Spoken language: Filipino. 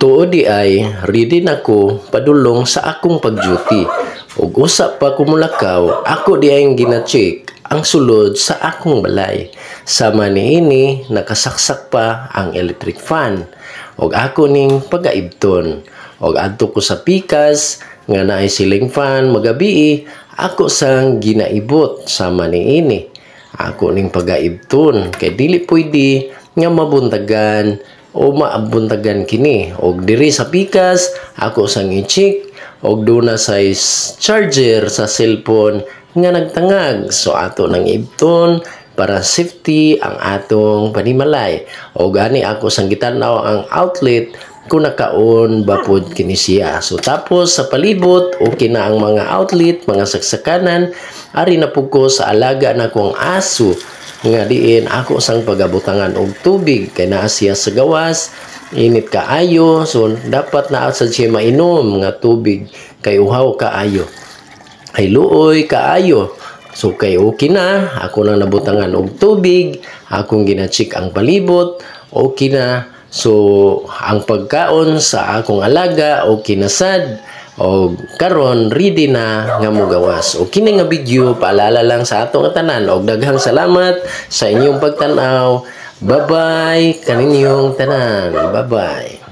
Tuod di ay ready na ko padulong sa akong pag-duty. Ug usa pa ko mulakaw, ako di ay gina-check ang sulod sa akong balay. Sama niini nakasaksak pa ang electric fan. Ug ako ning pagaibton. Ug adto ko sa pikas nga naay ceiling fan magabi ako sang ginaibot sama niini. Ako ning pagaibton kay dili pwede nga mabuntagan o maabuntagan kini. Og diri sa pikas ako sang i-check og doon na sa charger sa cellphone nga nagtangag. So ato nang ibton para safety ang atong panimalay. O gani ako sang gitanaw ang outlet kung nakaon bapod kini siya. So tapos sa palibot okay na ang mga outlet, mga saksakanan. Ari na sa alaga na kong aso nga diin ako sang pagabutangan og tubig kay naa siya sa gawas init kaayo so dapat na sa siya mainom nga tubig kay uhaw kaayo ay luoy kaayo so kay okay na ako nang nabutangan og tubig akong gina-check ang palibot okay na. So ang pagkaon sa akong alaga okay na sad o karon ready na nga mo gawas. O kini nga video paalala lang sa ato nga tanan. Og daghang salamat sa inyong pagtan-aw. Bye bye kaninyong tanan. Bye bye